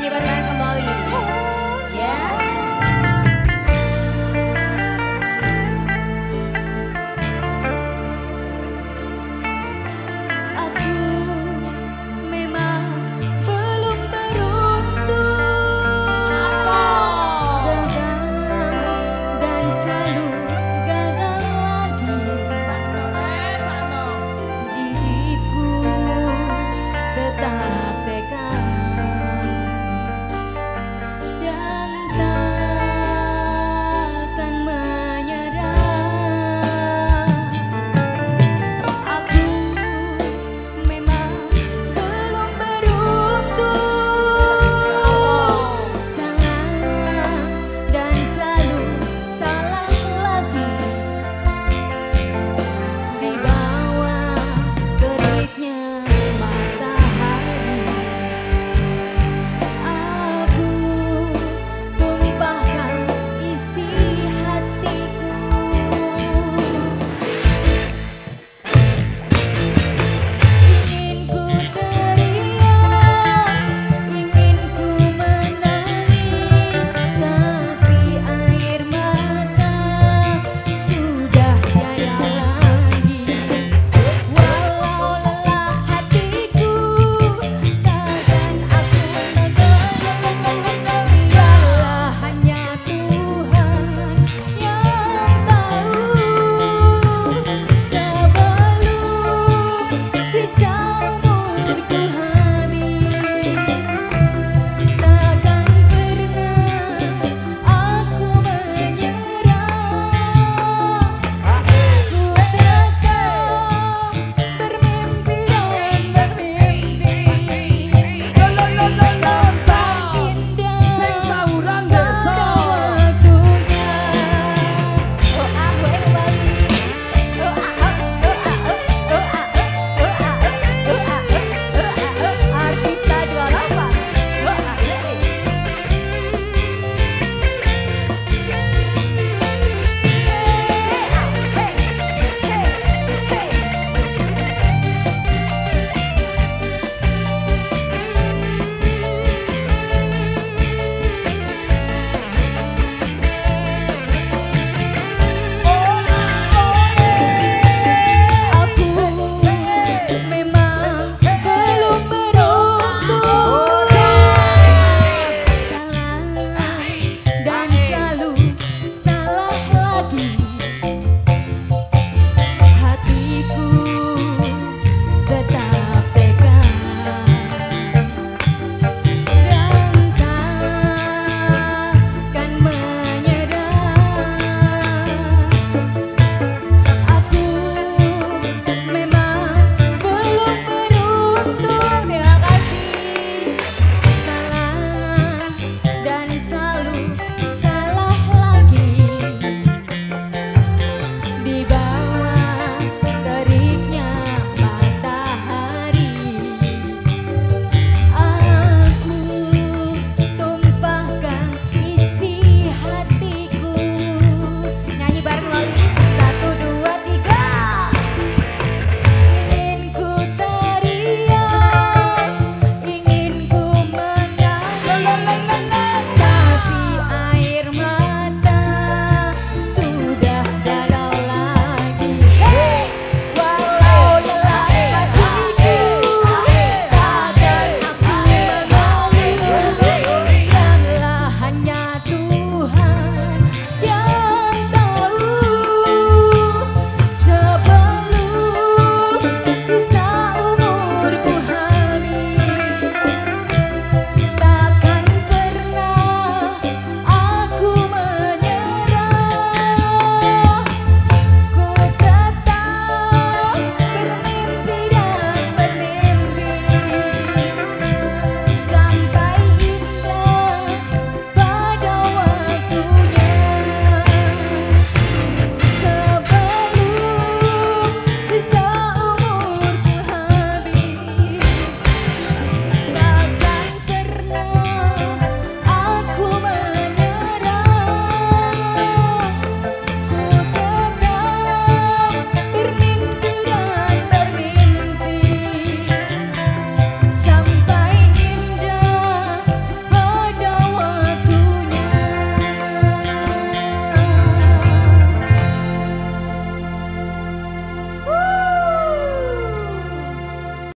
не ворвать.